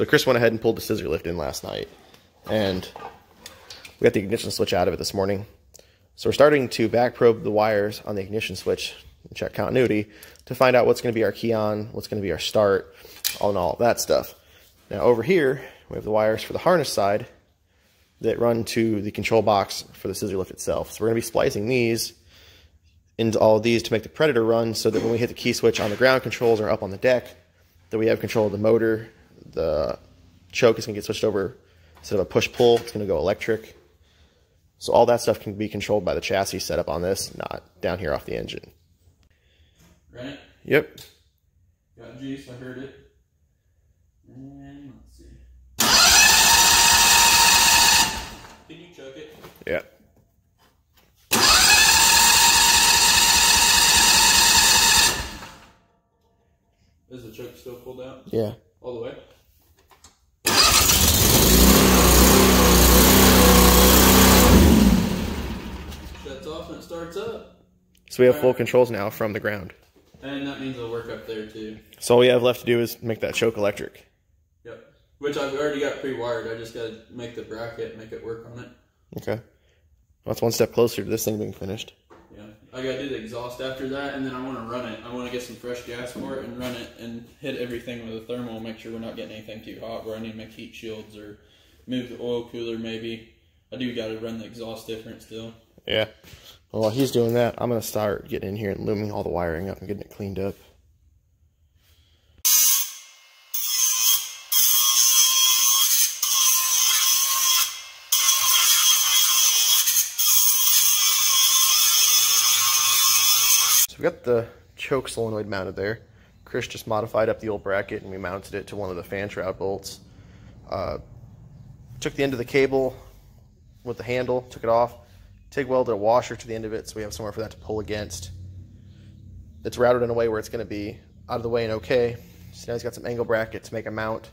So Chris went ahead and pulled the scissor lift in last night. And we got the ignition switch out of it this morning. So we're starting to back probe the wires on the ignition switch and check continuity to find out what's going to be our key on, what's going to be our start, all all that stuff. Now over here, we have the wires for the harness side that run to the control box for the scissor lift itself. So we're going to be splicing these into all of these to make the Predator run so that when we hit the key switch on the ground controls or up on the deck, that we have control of the motor. The choke is going to get switched over instead of a push-pull, it's going to go electric. So all that stuff can be controlled by the chassis setup on this, not down here off the engine. It? Yep. Got juice, I heard it. And let's see. Can you choke it? Yeah. Is the choke still pulled out? Yeah. All the way? Shuts off and it starts up. So we have full controls now from the ground. And that means it'll work up there too. So all we have left to do is make that choke electric. Yep. Which I've already got pre-wired. I just gotta make the bracket, make it work on it. Okay. Well, that's one step closer to this thing being finished. Yeah. I gotta do the exhaust after that, and then I want to run it. I want to get some fresh gas for it and run it and hit everything with a thermal. Make sure we're not getting anything too hot. Where I need to make heat shields or move the oil cooler maybe. I do got to run the exhaust different still. Yeah. While he's doing that, I'm going to start getting in here and looming all the wiring up and getting it cleaned up. So we got the choke solenoid mounted there. Chris just modified up the old bracket and we mounted it to one of the fan shroud bolts. Uh, took the end of the cable with the handle, took it off, TIG welded a washer to the end of it so we have somewhere for that to pull against. It's routed in a way where it's going to be out of the way and okay. So now he's got some angle bracket to make a mount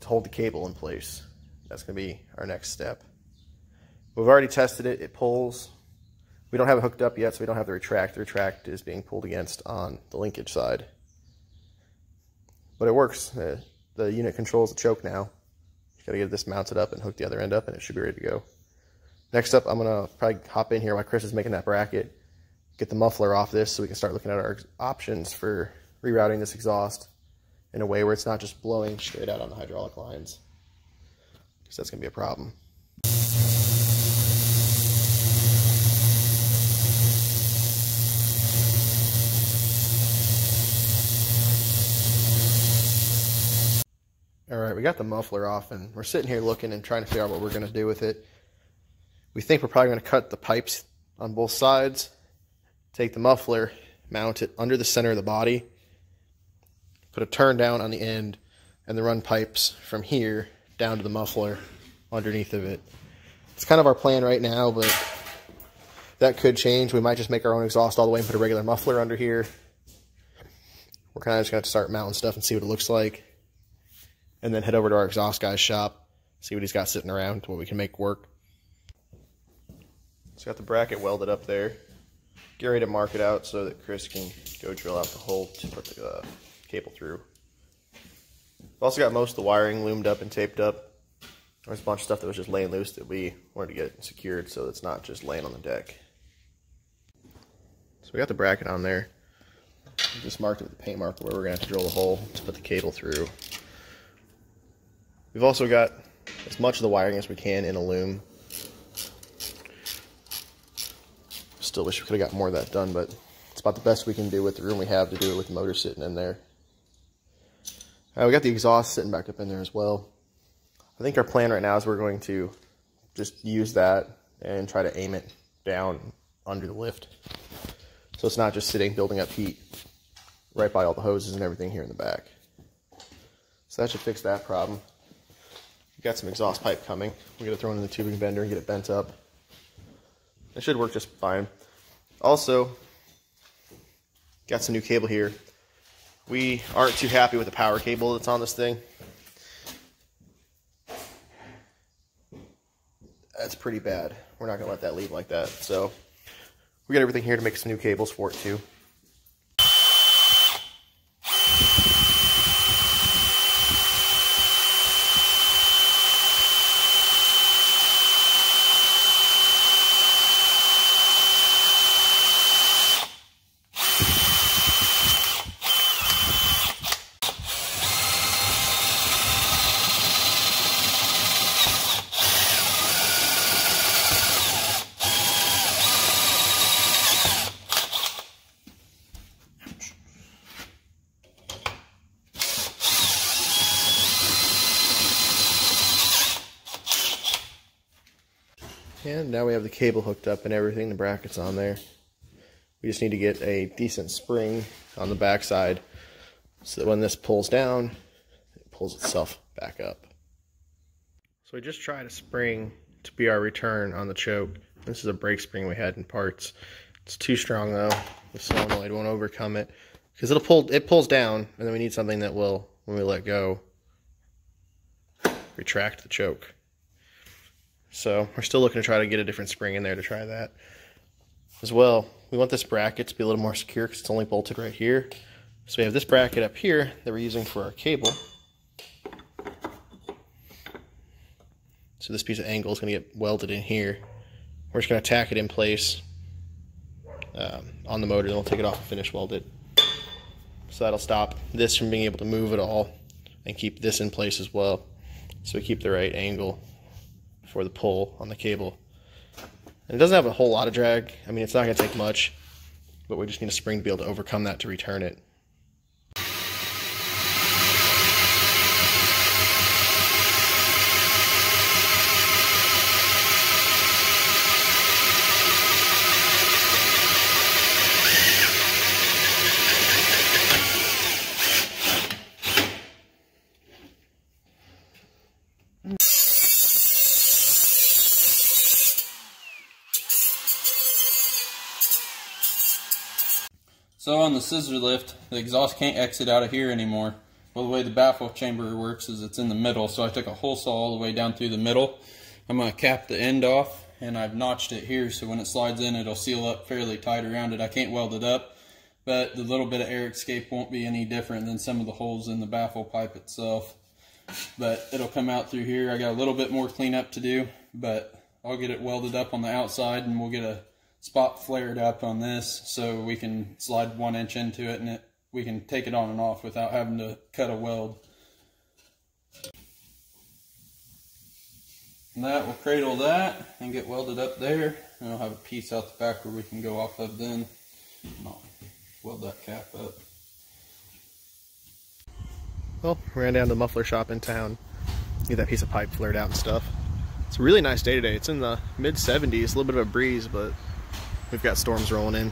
to hold the cable in place. That's going to be our next step. We've already tested it. It pulls. We don't have it hooked up yet, so we don't have the retract. The retract is being pulled against on the linkage side. But it works. Uh, the unit controls the choke now. Just got to get this mounted up and hook the other end up, and it should be ready to go. Next up, I'm going to probably hop in here while Chris is making that bracket, get the muffler off this so we can start looking at our options for rerouting this exhaust in a way where it's not just blowing straight out on the hydraulic lines. Because that's going to be a problem. All right, we got the muffler off and we're sitting here looking and trying to figure out what we're to do with it. We think we're probably going to cut the pipes on both sides, take the muffler, mount it under the center of the body, put a turn down on the end, and then run pipes from here down to the muffler underneath of it. It's kind of our plan right now, but that could change. We might just make our own exhaust all the way and put a regular muffler under here. We're kind of just going to start mounting stuff and see what it looks like. And then head over to our exhaust guy's shop, see what he's got sitting around, what we can make work. So got the bracket welded up there. Get ready to mark it out so that Chris can go drill out the hole to put the uh, cable through. We've also got most of the wiring loomed up and taped up. There's a bunch of stuff that was just laying loose that we wanted to get secured so it's not just laying on the deck. So we got the bracket on there. We just marked it with the paint marker where we're going to have to drill the hole to put the cable through. We've also got as much of the wiring as we can in a loom. Still wish we could have got more of that done, but it's about the best we can do with the room we have to do it with the motor sitting in there. We got the exhaust sitting back up in there as well. I think our plan right now is we're going to just use that and try to aim it down under the lift. So it's not just sitting building up heat right by all the hoses and everything here in the back. So that should fix that problem. We've got some exhaust pipe coming. We're going to throw it in the tubing bender and get it bent up. It should work just fine. Also, got some new cable here. We aren't too happy with the power cable that's on this thing. That's pretty bad. We're not to let that leave like that. So we got everything here to make some new cables for it too. And now we have the cable hooked up and everything, the brackets on there. We just need to get a decent spring on the backside so that when this pulls down, it pulls itself back up. So we just tried a spring to be our return on the choke. This is a brake spring we had in parts. It's too strong though. The solenoid won't overcome it because it'll pull. It pulls down, and then we need something that will, when we let go, retract the choke. So we're still looking to try to get a different spring in there to try that. As well, we want this bracket to be a little more secure because it's only bolted right here. So we have this bracket up here that we're using for our cable. So this piece of angle is going to get welded in here. We're just going to tack it in place um, on the motor, then we'll take it off and finish weld it. So that'll stop this from being able to move at all and keep this in place as well. So we keep the right angle for the pull on the cable. And it doesn't have a whole lot of drag. I mean, it's not going to take much, but we just need a spring to be able to overcome that to return it. So on the scissor lift, the exhaust can't exit out of here anymore. Well, the way the baffle chamber works is it's in the middle, so I took a hole saw all the way down through the middle. I'm going to cap the end off, and I've notched it here, so when it slides in, it'll seal up fairly tight around it. I can't weld it up, but the little bit of air escape won't be any different than some of the holes in the baffle pipe itself. But it'll come out through here. I got a little bit more cleanup to do, but I'll get it welded up on the outside, and we'll get a spot flared up on this so we can slide one inch into it and it, we can take it on and off without having to cut a weld. And that will cradle that and get welded up there. And I'll have a piece out the back where we can go off of then. I'll weld that cap up. Well, we ran down to the muffler shop in town. Get that piece of pipe flared out and stuff. It's a really nice day today. It's in the mid 70s, a little bit of a breeze, but we've got storms rolling in.